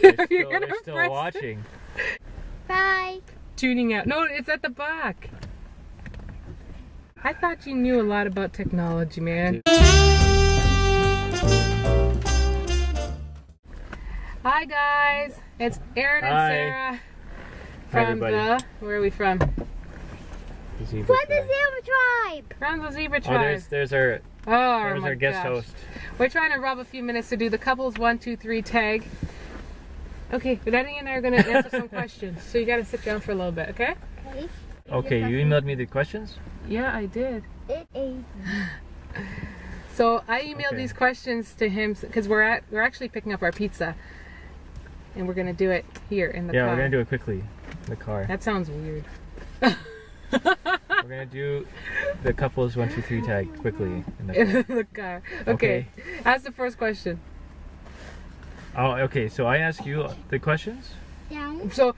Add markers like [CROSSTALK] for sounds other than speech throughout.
They're You're still, they're still watching. Bye. Tuning out. No, it's at the back. I thought you knew a lot about technology, man. Hi guys, it's Aaron and Hi. Sarah from everybody. the. Where are we from? The zebra What the tribe. zebra tribe? From the Zebra Oh, Tribe. there's there's our Oh, there's my our guest gosh. host. We're trying to rob a few minutes to do the couples one, two, three tag. Okay, but Eddie and I are gonna answer some questions, so you gotta sit down for a little bit, okay? Okay. Okay, you emailed me the questions. Yeah, I did. [LAUGHS] So I emailed Okay. these questions to him because we're at we're actually picking up our pizza, and we're gonna do it here in the Yeah, car. Yeah, we're gonna do it quickly in the car. That sounds weird. We're gonna do the couples one two three tag quickly in the [LAUGHS] car. in the car. Okay. Ask the first question. Oh, okay. So I ask you the questions. Down. So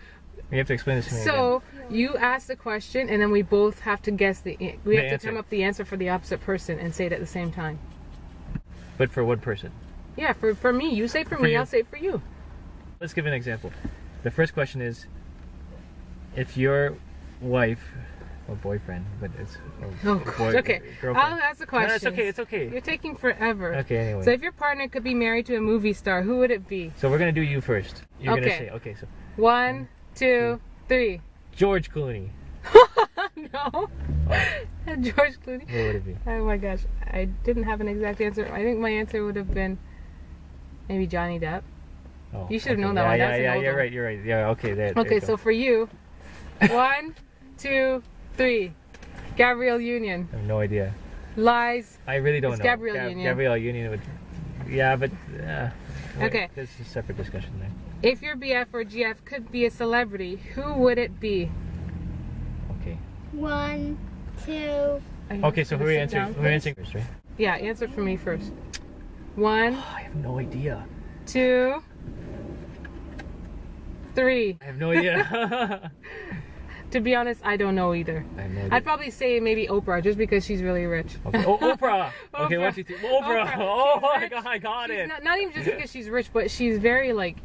You have to explain this to me. again. so you ask the question, and then we both have to guess the. an- We The have answer. to come up the answer for the opposite person and say it at the same time. but for one person. Yeah, for for me, you say for, For me, you. I'll say for you. Let's give an example. The first question is, if your wife or boyfriend, but it's Oh, boy- okay. girlfriend. I'll ask the No, question. it's okay. It's okay. You're taking forever. Okay. Anyway. So if your partner could be married to a movie star, who would it be? So we're gonna do you first. You're gonna Okay. say okay. So One, two, mm. three. George Clooney. [LAUGHS] no. Oh, [LAUGHS] George Clooney. what would it be? Oh my gosh, I didn't have an exact answer. I think my answer would have been maybe Johnny Depp. Oh, You should've okay. known that yeah, one. Yeah, That's an yeah, you're one. right. You're right. Yeah. Okay. There. there Okay, you so for you, [LAUGHS] one, two, three. Gabrielle Union. I have no idea. Lies. I really don't It's know. Gabrielle Union. Gabrielle Union would. Yeah, but. Uh, wait, Okay. This is a separate discussion there. If your BF or GF could be a celebrity, who would it be? Okay. One, two. Okay. So who are you answering? down, Who are you answering first, right? Yeah, answer for me first. One, Oh, I have no idea. two, three. I have no idea. [LAUGHS] [LAUGHS] To be honest, I don't know either. I idea. I'd probably say maybe Oprah, just because she's really rich. Okay. Oh, Oprah. [LAUGHS] Okay, Oprah. one, two, three. Oprah. Oprah. Oh my god, I got She's it. not, not even just because she's rich, but she's very like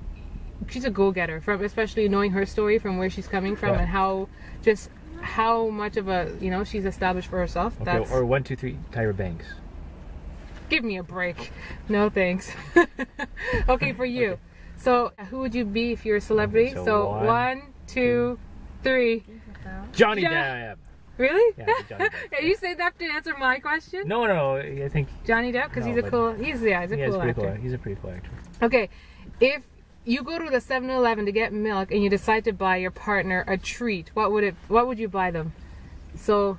she's a go-getter from especially knowing her story from where she's coming from Yeah. and how just how much of a you know she's established for herself. Okay, That's or one, two, three. Tyra Banks. give me a break. No thanks. [LAUGHS] okay, for you. Okay. So who would you be if you're a celebrity? So So, one, one, two, three. Johnny Jo- Depp. Really? Yeah, Johnny [LAUGHS] Depp. Are you saying that to answer my question? No, no, I think Johnny Depp, because No, he's a cool. He's yeah, he's a is cool pretty actor. cool. He's a pretty cool actor. Okay, if you go to the 7-Eleven to get milk and you decide to buy your partner a treat, what would it? What would you buy them? So,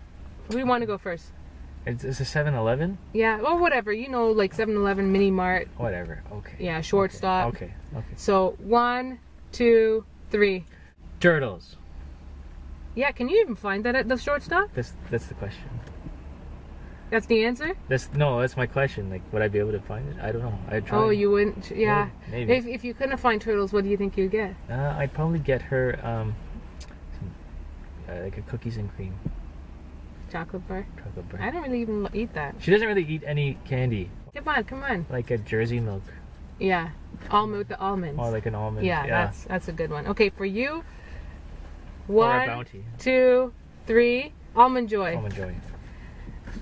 we want to go first. It's, it's a 7-Eleven. Yeah, or whatever. You know, like 7-Eleven, Mini Mart. Whatever. Okay. Yeah, shortstop. Okay. Okay. So one, two, three. Turtles. Yeah, can you even find that at the shortstop? That's that's the question. That's the answer. That's no, that's my question. Like, would I be able to find it? I don't know. I'd try. Oh, you wouldn't. Yeah. Maybe. If if you couldn't find turtles, what do you think you'd get? Uh, I'd probably get her um, some, uh, like a cookies and cream Chocolate bar. chocolate bar. I don't really even eat that. She doesn't really eat any candy, Come on, come on. like a Jersey milk Yeah, almond the almonds. or like an almond. yeah, that's that's a good one. Okay, for you. Bounty. two, three. Almond joy. Almond joy.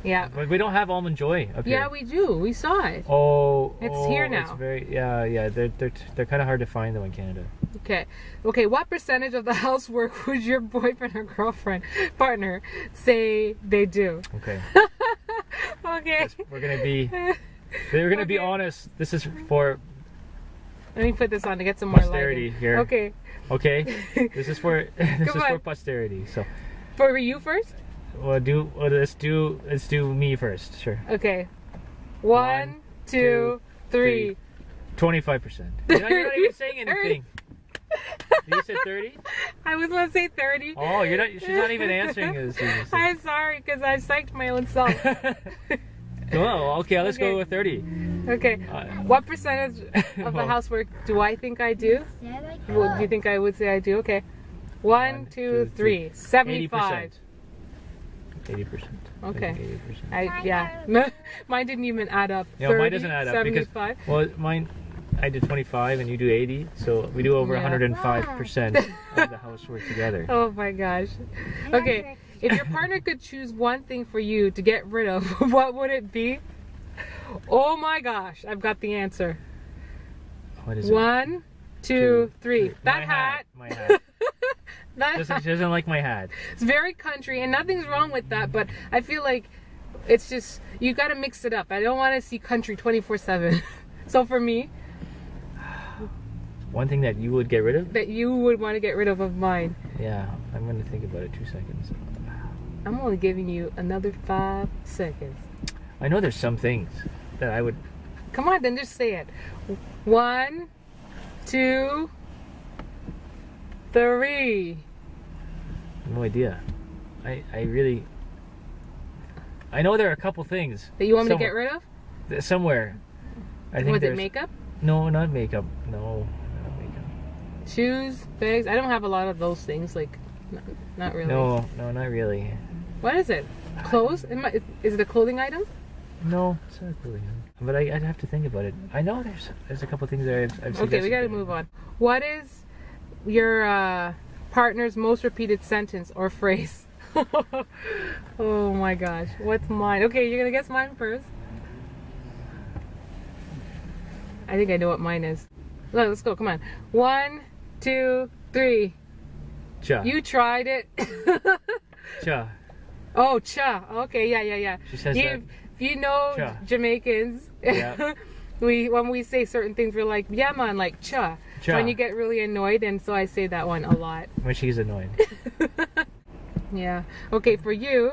Yeah. But we don't have almond joy up here. Yeah, we do. We saw it. Oh, It's oh, here It's now. very yeah, yeah. They're they're they're kind of hard to find though in Canada. Okay. Okay, what percentage of the [LAUGHS] housework would your boyfriend or girlfriend partner say they do? Okay, [LAUGHS] Okay. we're gonna be we're gonna be honest. This is for Let me put this on to get some more Posterity here. Okay. okay. [LAUGHS] this is for [LAUGHS] this Come is for posterity. So For you first? we'll do well, let's do let's do me first. Sure. Okay. One, two, two, three. Twenty five percent. You're not even [LAUGHS] saying anything. You said thirty? I was gonna say 30. Oh, you're not. She's not even answering this. I'm sorry because I psyched my own self. well, okay. Let's Okay. go with thirty. Okay. Uh, What percentage of the [LAUGHS] housework do I think I do? There like Well, do you think I would say I do? Okay. One, One, two, two, three. three. 75. Eighty percent. Okay. Eighty percent. I, yeah. [LAUGHS] mine didn't even add up. No, mine doesn't add up because 75. well, mine I did 25 and you do 80, so we do over Yeah. 105% of the housework together. [LAUGHS] Oh my gosh. Okay, if your partner could choose one thing for you to get rid of, what would it be? Oh my gosh, I've got the answer. What is it? One, two, three. That My hat. My hat. [LAUGHS] That Doesn't, hat. she doesn't like my hat. It's very country, and nothing's wrong with that. But I feel like it's just you got to mix it up. I don't want to see country twenty four seven. [LAUGHS] So for me, One thing that you would get rid of? that you would want to get rid of of mine. Yeah, I'm gonna think about it two seconds. I'm only giving you another five seconds. I know there's some things that I would. Come on, then just say it. One, two, three. No idea. I I really. I know there are a couple things That you want me to get rid of? that- somewhere. I think Was it makeup? No, not makeup. No, not makeup. Shoes, bags? I don't have a lot of those things. Like, not, not really. No, no, not really. What is it? Clothes? Is it a clothing item? No, it's not really. But I, I'd have to think about it. I know there's there's a couple things that I've, I've Okay, we gotta move on. What is your uh, partner's most repeated sentence or phrase? [LAUGHS] oh my gosh, what's mine? Okay, you're gonna guess mine first. I think I know what mine is. Let- Let's go, come on. One, two, three. Cha. You tried it. [LAUGHS] Cha. oh, cha. Okay, yeah, yeah, yeah. She says you, that. If you know Cha. Jamaicans, Yeah. [LAUGHS] we when we say certain things, we're like, yeah, man, like cha. Cha. When you get really annoyed, and so I say that one a lot. When she's annoyed. [LAUGHS] Yeah. Okay, for you.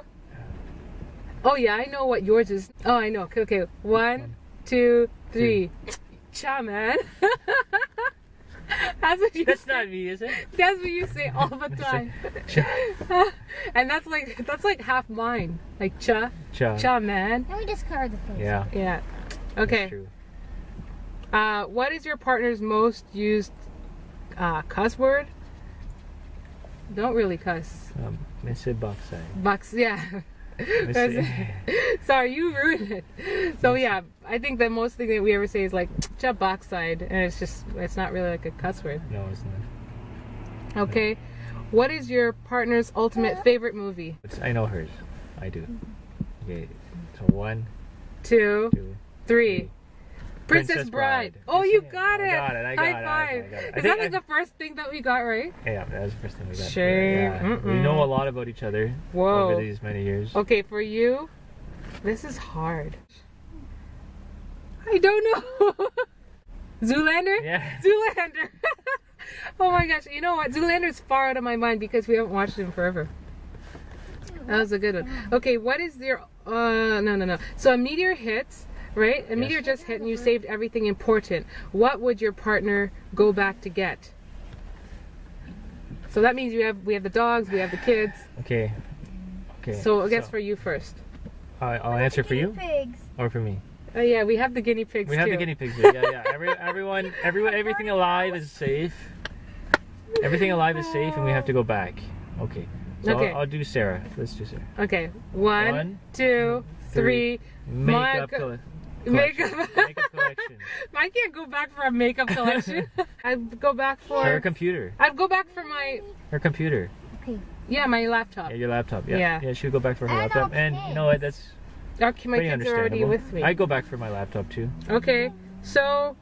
Oh yeah, I know what yours is. Oh, I know. Okay, okay. One, two, three. Cha, man. [LAUGHS] [LAUGHS] That's what you. That's say. not me, is it? That's what you say all the [LAUGHS] time. Cha. [LAUGHS] and that's like that's like half mine. Like cha, Cha. cha, man. Let me discard the face. Yeah. Yeah. Okay. true. Uh, what is your partner's most used uh, cuss word? Don't really cuss. Um, Mr. Boxside. Bucks, yeah. [LAUGHS] Sorry, you ruined it. So yeah, I think the most thing that we ever say is like "cha backside," and it's just it's not really like a cuss word. no, it's not. Okay, what is your partner's ultimate favorite movie? It's, I know hers. I do. Okay. So one, Two, two. three. Princess, Princess Bride. Bride. Oh, you see it. got I it. got it, I got High it, five. I got it. I Is that like the first thing that we got right? Yeah, that was the first thing we got. Sure. Yeah. We Mm-mm. know a lot about each other Whoa. over these many years. Okay, for you, this is hard. I don't know. [LAUGHS] Zoolander? Yeah. Zoolander. [LAUGHS] oh my gosh. You know what? Zoolander's far out of my mind because we haven't watched it in forever. That was a good one. Okay, what is your uh no no no. So a meteor hits, right? A meteor just hit and you saved everything important. What would your partner go back to get? So that means you have we have the dogs, we have the kids. Okay. Okay. So I guess for you first. I I'll answer for you Pigs. or for me. Oh yeah, we have the guinea pigs We have too. the guinea pigs. Here. Yeah, yeah. Every, [LAUGHS] everyone, everyone, everything alive is safe. Everything alive is safe, and we have to go back. Okay. So Okay. I'll, I'll do Sarah. Let's do Sarah. Okay, one, One, two, three. Makeup My- colle- Makeup. collection. Makeup collection. [LAUGHS] I can't go back for a makeup [LAUGHS] collection. I'd go back for. Her computer. I'd go back for my Her computer. Okay. yeah my laptop. Yeah, your laptop. Yeah. Yeah. Yeah. she would go back for her And laptop. okay. And you know what? That's Okay, my pretty kids are already with me. I go back for my laptop too. Okay, so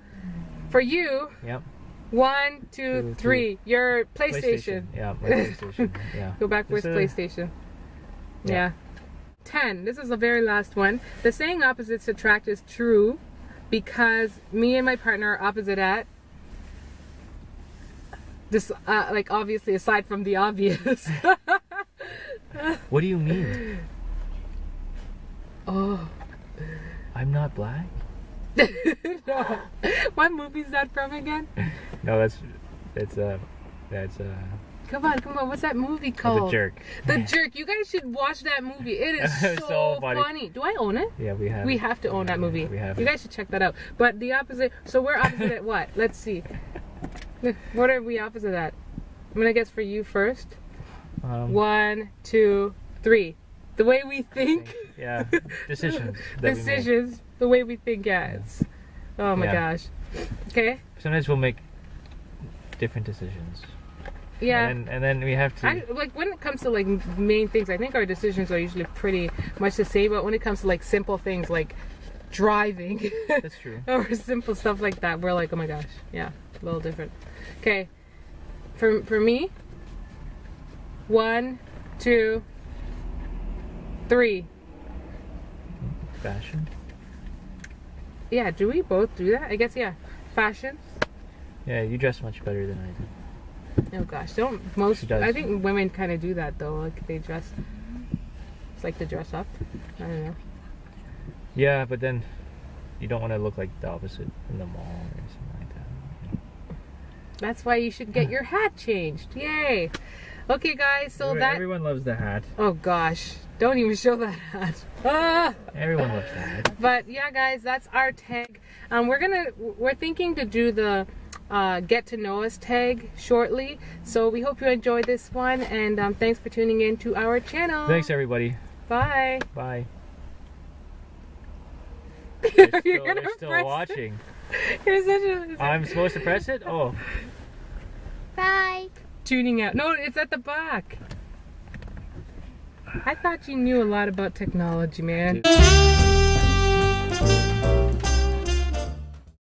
for you, Yep. one, two, Two, three. Your PlayStation. Yeah, my PlayStation. [LAUGHS] Yeah. Go back with a- PlayStation. Yeah. Yeah. 10. This is the very last one. The saying opposites attract is true because me and my partner are opposite at. This, uh, like, obviously, aside from the obvious. [LAUGHS] What do you mean? oh. I'm not black. [LAUGHS] no. What movie is that from again? No, that's that's uh that's uh Come on, come on. What's that movie called? The jerk. The Jerk. You guys should watch that movie. It is [LAUGHS] so, so funny. funny. Do I own it? Yeah, we have. We have to own that movie. We have. You guys should check that out. But the opposite. So we're opposite at what? Let's see. [LAUGHS] What are we opposite at? I'm gonna guess for you first. Um, One, two, three. The way we think. Yeah, decisions. [LAUGHS] Decisions. The way we think. Yeah. It's, oh my Yeah. gosh. Okay. Sometimes we'll make different decisions. Yeah. And, and then we have to. I, like when it comes to like main things, I think our decisions are usually pretty much the same. But when it comes to like simple things like driving [LAUGHS] That's true. or simple stuff like that, we're like, oh my gosh, yeah, a little different. Okay, for for me, one, two, three. Fashion. Yeah, do we both do that? I guess yeah. Fashion. Yeah, you dress much better than I do. Oh gosh, don't most? I think women kind of do that though. Like they dress. It's like to dress up. I don't know. Yeah, but then you don't want to look like the opposite in the mall or something like that. That's why you should get your hat changed. Yay! Okay, guys. So that. everyone loves the hat. Oh gosh, don't even show that hat. Ah! Everyone loves the hat. But yeah, guys, that's our tag. Um, we're gonna we're thinking to do the uh, get to know us tag shortly. So we hope you enjoyed this one, and um, thanks for tuning in to our channel. Thanks everybody. Bye. Bye. [LAUGHS] You're They're still, gonna they're still press it. watching. [LAUGHS] You're such a I'm supposed to press it? Oh. Bye. tuning out. No, it's at the back. I thought you knew a lot about technology, man.